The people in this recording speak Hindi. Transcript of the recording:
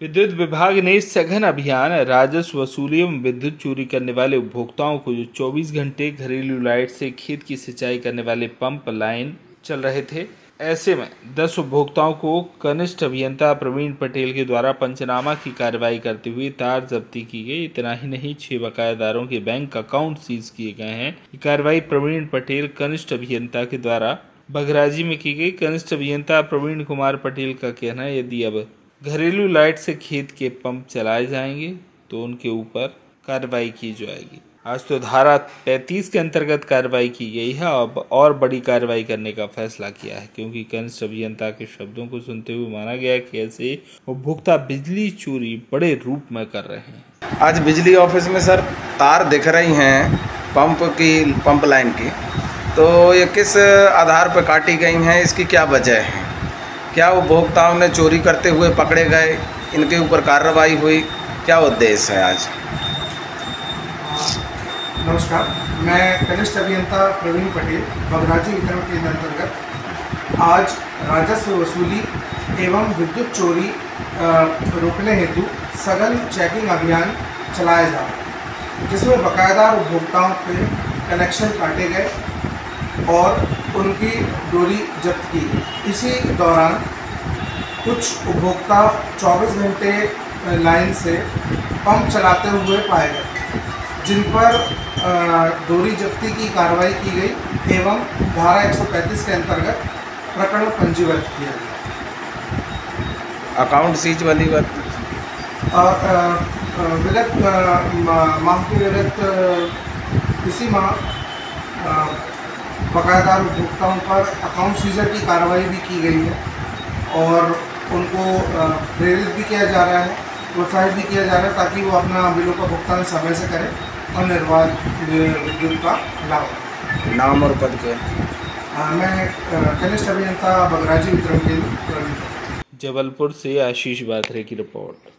विद्युत विभाग ने सघन अभियान राजस्व वसूली एवं विद्युत चोरी करने वाले उपभोक्ताओं को जो 24 घंटे घरेलू लाइट से खेत की सिंचाई करने वाले पंप लाइन चल रहे थे, ऐसे में 10 उपभोक्ताओं को कनिष्ठ अभियंता प्रवीण पटेल के द्वारा पंचनामा की कार्रवाई करते हुए तार जब्ती की गई। इतना ही नहीं, छह बकायेदारों के बैंक अकाउंट सीज किए गए हैं। कार्रवाई प्रवीण पटेल, कनिष्ठ अभियंता के द्वारा बघराजी में की गई। कनिष्ठ अभियंता प्रवीण कुमार पटेल का कहना है, यदि अब घरेलू लाइट से खेत के पंप चलाए जाएँगे तो उनके ऊपर कार्रवाई की जाएगी। आज तो धारा 35 के अंतर्गत कार्रवाई की गई है, अब और बड़ी कार्रवाई करने का फैसला किया है, क्योंकि कनिष्ठ अभियंता के शब्दों को सुनते हुए माना गया कि ऐसे उपभोक्ता बिजली चोरी बड़े रूप में कर रहे हैं। आज बिजली ऑफ़िस में सर तार दिख रही हैं पंप की, पंप लाइन की तो ये किस आधार पर काटी गई हैं, इसकी क्या वजह है? क्या उपभोक्ताओं ने चोरी करते हुए पकड़े गए? इनके ऊपर कार्रवाई हुई। क्या उद्देश्य है आज? नमस्कार। मैं कनिष्ठ अभियंता प्रवीण पटेल बगराजी वितरण केंद्र अंतर्गत। आज राजस्व वसूली एवं विद्युत चोरी रोकने हेतु सघन चेकिंग अभियान चलाया जा रहा है, जिसमें बाकायदार उपभोक्ताओं के कनेक्शन काटे गए और उनकी डोरी जब्त की गई। इसी दौरान कुछ उपभोक्ता 24 घंटे लाइन से पंप चलाते हुए पाए गए जिन पर डोरी जब्ती की कार्रवाई की गई एवं धारा 135 के अंतर्गत प्रकरण पंजीबद्ध किया गया। अकाउंट सीज वाली बात? विगत माह की विगत इसी माह बाकायदार उपभोक्ताओं पर अकाउंट सीजर की कार्रवाई भी की गई है और उनको प्रेरित भी किया जा रहा है प्रोत्साहित भी किया जा रहा है ताकि वो अपना बिलों का भुगतान समय से करें और निर्वाध विद्युत का लाभ नाम और पद के मैं कनिष्ठ अभियंता बगराजी वितरण केंद्र जबलपुर से आशीष बाथरे की रिपोर्ट।